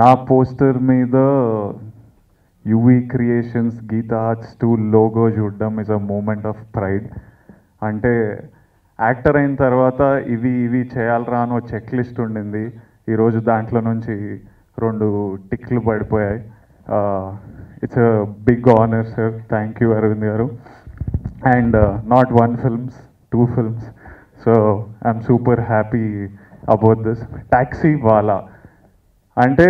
నా పోస్టర్ మీద UV Creations Geetha Arts two logo చూడడం is a moment of pride అంటే యాక్టర్ అయిన తర్వాత ఇవి ఇవి చేయాలరా అని ఒక చెక్ లిస్ట్ ఉండింది ఈరోజు దాంట్లో నుంచి రెండు టిక్లు పడిపోయాయి. It's a big honour sir thank you Aravind గారు. And not one films two films so I'm super happy about this Taxiwaala అంటే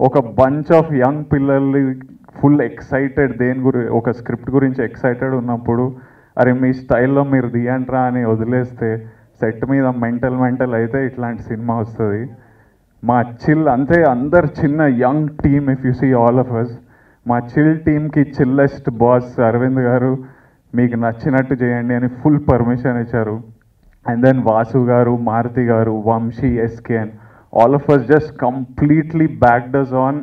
ఒక బంచ్ ఆఫ్ యంగ్ పిల్లల్ని ఫుల్ ఎక్సైటెడ్ దేని గురి ఒక స్క్రిప్ట్ గురించి ఎక్సైటెడ్ ఉన్నప్పుడు అరే మీ స్టైల్లో మీరు దియంట్రా అని వదిలేస్తే సెట్ మీద మెంటల్ మెంటల్ అయితే ఇట్లాంటి సినిమా వస్తుంది. మా చిల్ అంతే అందరు చిన్న young team if you see all of us మా చిల్ టీమ్కి చిల్లెస్ట్ బాస్ అరవింద్ గారు మీకు నచ్చినట్టు చేయండి అని ఫుల్ పర్మిషన్ ఇచ్చారు. And then Vasu garu Maruthi garu Vamshi SKN all of us just completely backed us on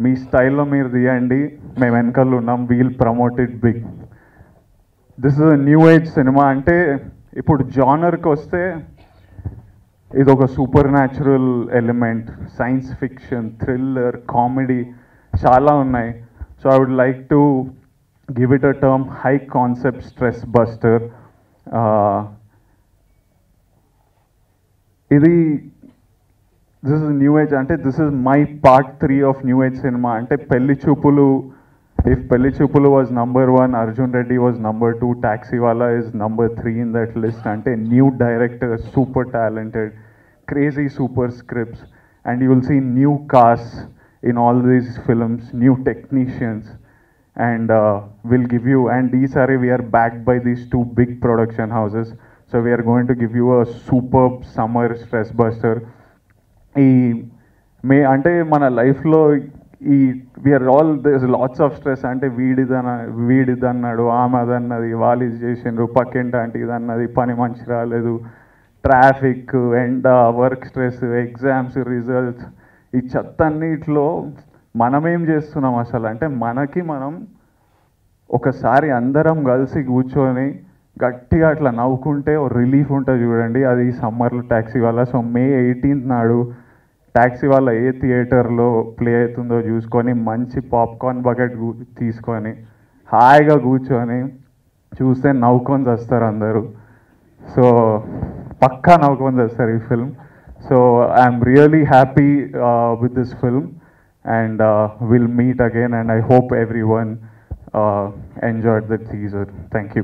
మీ స్టైల్లో మీరు తీయండి. మేము వెనకాల ఉన్నాం. We'll promoted big this is new age cinema అంటే ఇప్పుడు జానర్కి వస్తే ఇది ఒక super natural element science fiction thriller comedy చాలా ఉన్నాయి. So I would like to give it a term high concept stress buster ఇది దిస్ ఇస్ న్యూ ఏజ్ అంటే this is my part three of new age cinema అంటే Pelli Choopulu if Pelli Choopulu was number one Arjun Reddy was number two Taxiwaala is number three in that list అంటే new director super talented crazy super scripts and you will see new cast in all these films new technicians and will give you and ఈసారి we're back by these two big production houses so we're going to give you a super summer stress buster ఈ May అంటే మన లైఫ్లో ఈ we're all this lots of stress అంటే వీడిదన వీడిదన్నాడు ఆమె అదన్నది వాళ్ళు ఇది చేసిండ్రు పక్కింటి అంటే ఇది అన్నది పని మంచి రాలేదు. ట్రాఫిక్ ఎండ వర్క్ స్ట్రెస్ ఎగ్జామ్స్ రిజల్ట్స్ ఈ చెత్త అన్నిటిలో మనమేం చేస్తున్నాం అసలు? అంటే మనకి మనం ఒకసారి అందరం కలిసి కూర్చొని గట్టిగా అట్లా నవ్వుకుంటే ఓ రిలీఫ్ ఉంటుంది చూడండి. అది సమ్మర్లో ట్యాక్సీ వల్ల సో మే ఎయిటీన్త్ నాడు ట్యాక్సీ వల్ల ఏ థియేటర్లో ప్లే అవుతుందో చూసుకొని మంచి పాప్కార్న్ బకెట్ తీసుకొని హాయిగా కూర్చొని చూస్తే నవ్వుకొని చేస్తారు అందరూ. సో పక్కా నవ్వుకొని చేస్తారు ఈ film. So I'm really happy with this film. And will meet again and I hope everyone enjoyed the teaser thank you